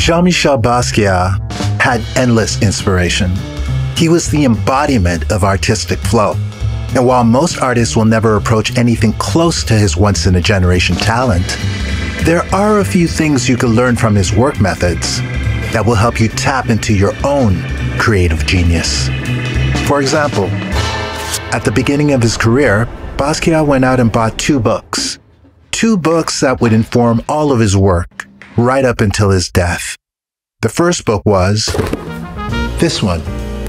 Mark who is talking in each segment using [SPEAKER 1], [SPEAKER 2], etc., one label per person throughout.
[SPEAKER 1] Jean Michel Basquiat had endless inspiration. He was the embodiment of artistic flow. And while most artists will never approach anything close to his once in a generation talent, there are a few things you can learn from his work methods that will help you tap into your own creative genius. For example, at the beginning of his career, Basquiat went out and bought two books. Two books that would inform all of his work right up until his death. The first book was this one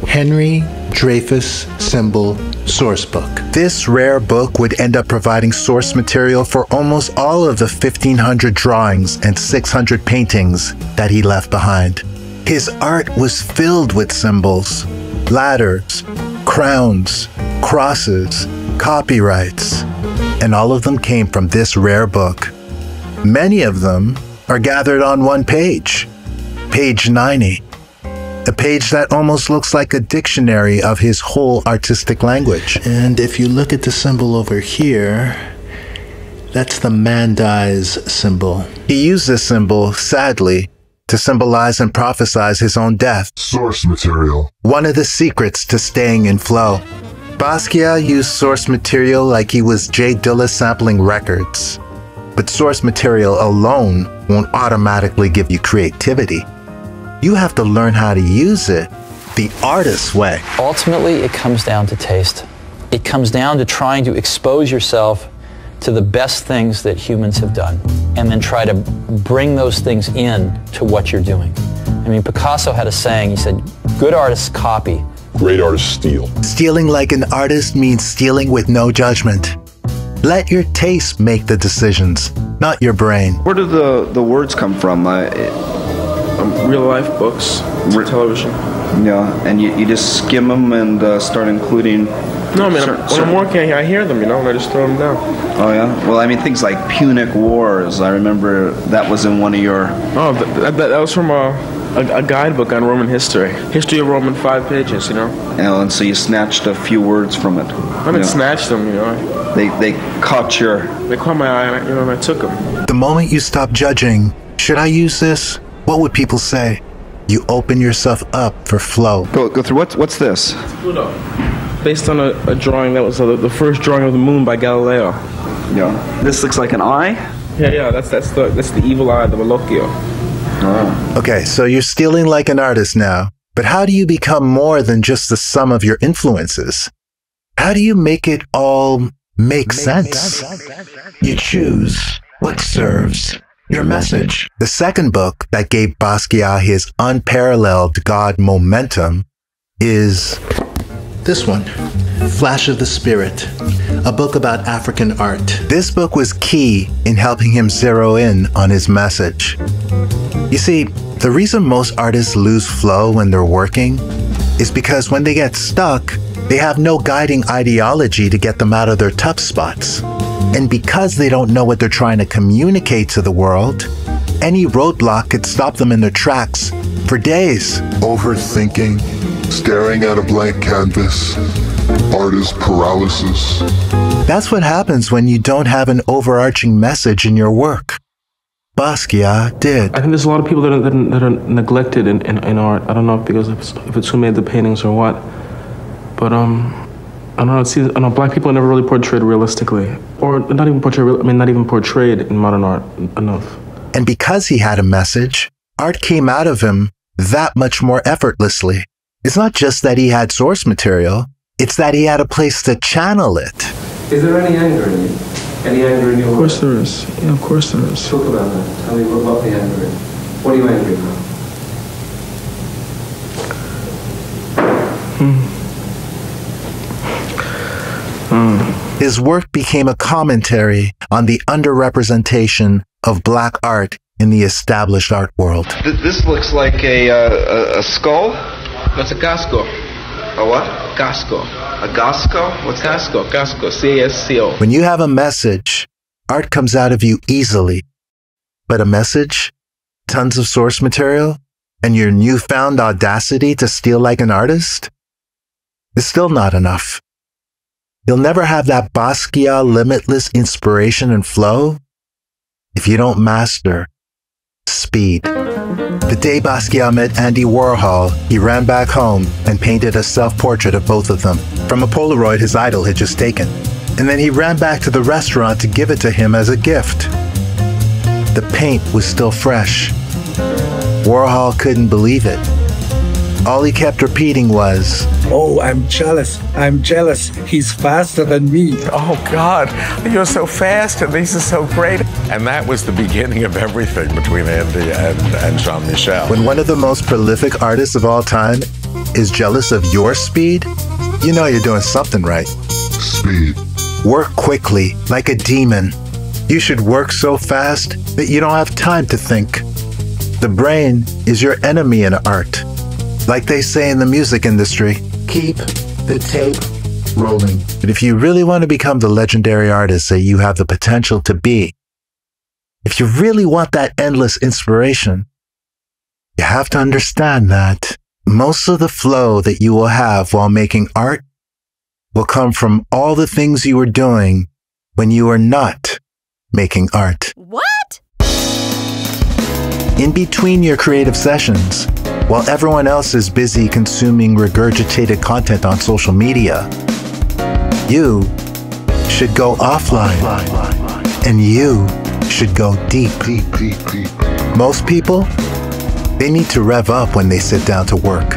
[SPEAKER 1] Henry Dreyfuss Symbol Source Book. This rare book would end up providing source material for almost all of the 1,500 drawings and 600 paintings that he left behind. His art was filled with symbols, ladders, crowns, crosses, copyrights, and all of them came from this rare book. Many of them are gathered on one page, page 90 a page that almost looks like a dictionary of his whole artistic language. And if you look at the symbol over here, that's the Mandi's symbol. He used this symbol, sadly, to symbolize and prophesize his own death.
[SPEAKER 2] Source material.
[SPEAKER 1] One of the secrets to staying in flow. Basquiat used source material like he was J Dilla sampling records. But source material alone won't automatically give you creativity. You have to learn how to use it the artist's way.
[SPEAKER 3] Ultimately, it comes down to taste. It comes down to trying to expose yourself to the best things that humans have done and then try to bring those things in to what you're doing. I mean, Picasso had a saying, he said, good artists copy.
[SPEAKER 2] Great artists steal.
[SPEAKER 1] Stealing like an artist means stealing with no judgment. Let your taste make the decisions, not your brain.
[SPEAKER 4] Where do the, the words come from? Uh,
[SPEAKER 5] um, real life books,
[SPEAKER 4] Re-
[SPEAKER 5] television.
[SPEAKER 4] yeah, and you, you just skim them and uh, start including.
[SPEAKER 5] No, I mean,
[SPEAKER 4] Cer-
[SPEAKER 5] when
[SPEAKER 4] certain-
[SPEAKER 5] I'm working, I hear them, you know, and I just throw them down.
[SPEAKER 4] Oh yeah. Well, I mean things like Punic Wars. I remember that was in one of your.
[SPEAKER 5] Oh, that, that, that was from a, a, a guidebook on Roman history. History of Rome in five pages, you know.
[SPEAKER 4] You and so you snatched a few words from it.
[SPEAKER 5] I didn't
[SPEAKER 4] know.
[SPEAKER 5] snatch them, you know.
[SPEAKER 4] They they caught your.
[SPEAKER 5] They caught my eye, and I, you know, and I took them.
[SPEAKER 1] The moment you stop judging, should I use this? What would people say? You open yourself up for flow.
[SPEAKER 4] Go go through. What's what's this?
[SPEAKER 5] It's Pluto. Based on a, a drawing that was uh, the, the first drawing of the moon by Galileo.
[SPEAKER 4] Yeah. This looks like an eye.
[SPEAKER 5] Yeah, yeah, that's that's the that's the evil eye, the Malocchio. Oh.
[SPEAKER 1] Okay, so you're stealing like an artist now. But how do you become more than just the sum of your influences? How do you make it all make sense? You choose what serves your message. The second book that gave Basquiat his unparalleled God momentum is this one, Flash of the Spirit, a book about African art. This book was key in helping him zero in on his message. You see, the reason most artists lose flow when they're working is because when they get stuck, they have no guiding ideology to get them out of their tough spots. And because they don't know what they're trying to communicate to the world, any roadblock could stop them in their tracks for days.
[SPEAKER 2] Overthinking, staring at a blank canvas, artist paralysis.
[SPEAKER 1] That's what happens when you don't have an overarching message in your work. Basquiat did.
[SPEAKER 5] I think there's a lot of people that are, that are, that are neglected in, in, in art. I don't know if because if it's, if it's who made the paintings or what, but um, I don't know. It seems, I don't know. Black people are never really portrayed realistically, or not even portrayed. I mean, not even portrayed in modern art enough.
[SPEAKER 1] And because he had a message, art came out of him that much more effortlessly. It's not just that he had source material, it's that he had a place to channel it.
[SPEAKER 6] Is there any anger in you? Any anger in your
[SPEAKER 5] Of course there is. Yeah, of course there is.
[SPEAKER 6] Talk about that. Tell me what, what the anger is. What are you angry about? Hmm.
[SPEAKER 1] His work became a commentary on the underrepresentation of black art in the established art world.
[SPEAKER 4] This looks like a uh, a, a skull.
[SPEAKER 5] That's a casco.
[SPEAKER 4] A what?
[SPEAKER 5] Casco.
[SPEAKER 4] A Gosco? What's that?
[SPEAKER 5] Casco. Casco. C-A-S-C-O.
[SPEAKER 1] When you have a message, art comes out of you easily. But a message, tons of source material, and your newfound audacity to steal like an artist is still not enough. You'll never have that Basquiat limitless inspiration and flow if you don't master speed. The day Basquiat met Andy Warhol, he ran back home and painted a self portrait of both of them from a Polaroid his idol had just taken. And then he ran back to the restaurant to give it to him as a gift. The paint was still fresh. Warhol couldn't believe it. All he kept repeating was,
[SPEAKER 7] Oh, I'm jealous. I'm jealous. He's faster than me.
[SPEAKER 8] Oh God, you're so fast and these are so great. And that was the beginning of everything between Andy and, and Jean Michel.
[SPEAKER 1] When one of the most prolific artists of all time is jealous of your speed, you know you're doing something right.
[SPEAKER 2] Speed.
[SPEAKER 1] Work quickly, like a demon. You should work so fast that you don't have time to think. The brain is your enemy in art. Like they say in the music industry, keep the tape rolling. But if you really want to become the legendary artist that you have the potential to be, if you really want that endless inspiration, you have to understand that most of the flow that you will have while making art will come from all the things you were doing when you were not making art.
[SPEAKER 9] What?
[SPEAKER 1] In between your creative sessions, while everyone else is busy consuming regurgitated content on social media, you should go offline. And you should go deep. Most people, they need to rev up when they sit down to work.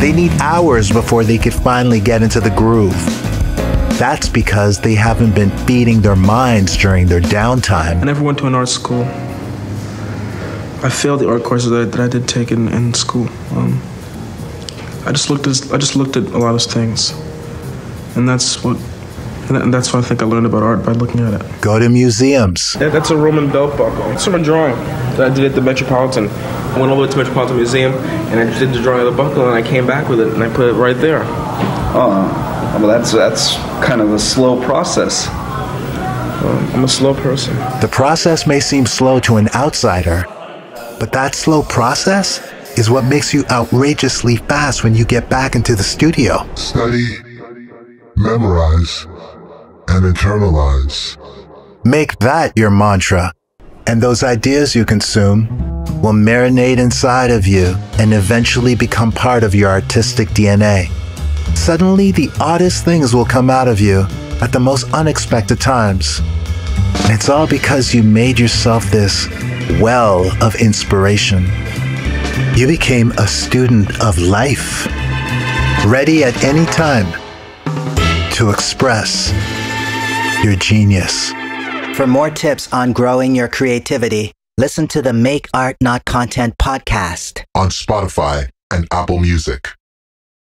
[SPEAKER 1] They need hours before they could finally get into the groove. That's because they haven't been feeding their minds during their downtime.
[SPEAKER 5] I never went to an art school. I failed the art courses that I, that I did take in, in school. Um, I just looked at I just looked at a lot of things, and that's what and that's why I think I learned about art by looking at it.
[SPEAKER 1] Go to museums.
[SPEAKER 5] That, that's a Roman belt buckle. It's from a drawing that I did at the Metropolitan. I went over to the Metropolitan Museum and I just did the drawing of the buckle and I came back with it and I put it right there.
[SPEAKER 4] Oh, well, that's that's kind of a slow process.
[SPEAKER 5] Um, I'm a slow person.
[SPEAKER 1] The process may seem slow to an outsider, but that slow process is what makes you outrageously fast when you get back into the studio.
[SPEAKER 2] Study, memorize, and internalize.
[SPEAKER 1] Make that your mantra, and those ideas you consume will marinate inside of you and eventually become part of your artistic DNA. Suddenly, the oddest things will come out of you at the most unexpected times. And it's all because you made yourself this well of inspiration. You became a student of life, ready at any time to express your genius.
[SPEAKER 9] For more tips on growing your creativity, listen to the Make Art Not Content podcast.
[SPEAKER 2] On Spotify and Apple Music.